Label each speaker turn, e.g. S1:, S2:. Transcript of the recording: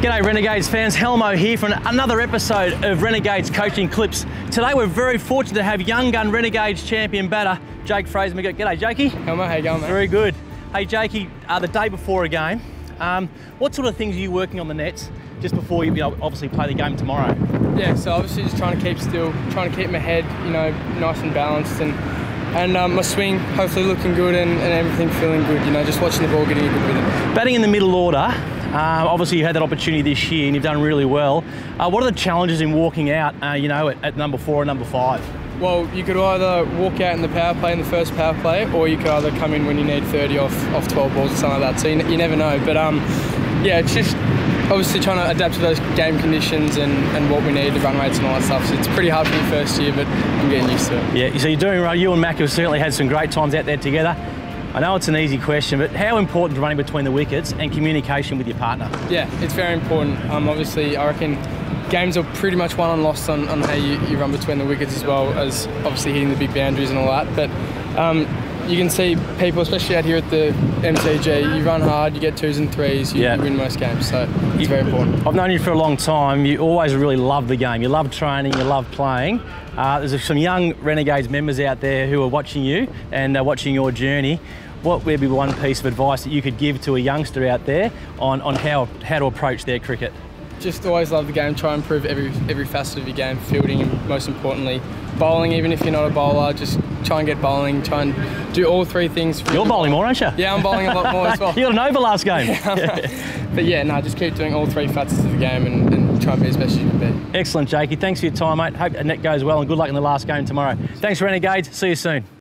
S1: G'day Renegades fans, Helmo here for another episode of Renegades Coaching Clips. Today we're very fortunate to have young gun Renegades champion batter, Jake Fraser. G'day Jakey.
S2: Helmo, how you going mate?
S1: Very good. Hey Jakey, uh, the day before a game, um, what sort of things are you working on the nets just before you, you know, obviously play the game tomorrow?
S2: Yeah, so obviously just trying to keep still, trying to keep my head, you know, nice and balanced and and um, my swing hopefully looking good and, and everything feeling good, you know, just watching the ball getting a good rhythm.
S1: Batting in the middle order, uh, obviously, you had that opportunity this year and you've done really well. Uh, what are the challenges in walking out, uh, you know, at, at, number four and number five?
S2: Well, you could either walk out in the power play in the first power play, or you could either come in when you need 30 off, off 12 balls or something like that. So you, you never know. But um, yeah, it's just obviously trying to adapt to those game conditions and, and what we need, the run rates and all that stuff. So it's pretty hard for the first year, but I'm getting used to it.
S1: Yeah, so you're doing right. You and Mac have certainly had some great times out there together. I know it's an easy question, but how important is running between the wickets and communication with your partner?
S2: Yeah, it's very important. Um, obviously, I reckon games are pretty much won and lost on, on how you, you, run between the wickets as well as obviously hitting the big boundaries and all that. But um, you can see people, especially out here at the MCG, you run hard, you get twos and threes, you, yeah. you win most games. So it's very important.
S1: I've known you for a long time. You always really love the game. You love training, you love playing. Uh, there's some young Renegades members out there who are watching you and uh, watching your journey. What would be one piece of advice that you could give to a youngster out there on, on how, how to approach their cricket?
S2: Just always love the game. Try and improve every every facet of your game. Fielding, and most importantly, bowling. Even if you're not a bowler, just try and get bowling. Try and do all three things.
S1: You're bowling more, aren't you?
S2: Yeah, I'm bowling a lot more as well.
S1: you got an over last game.
S2: yeah. but yeah, no, just keep doing all three facets of the game and, and try and be as best as you can be.
S1: Excellent, Jakey. Thanks for your time, mate. Hope the net goes well and good luck in the last game tomorrow. Thanks, Renegades. See you soon.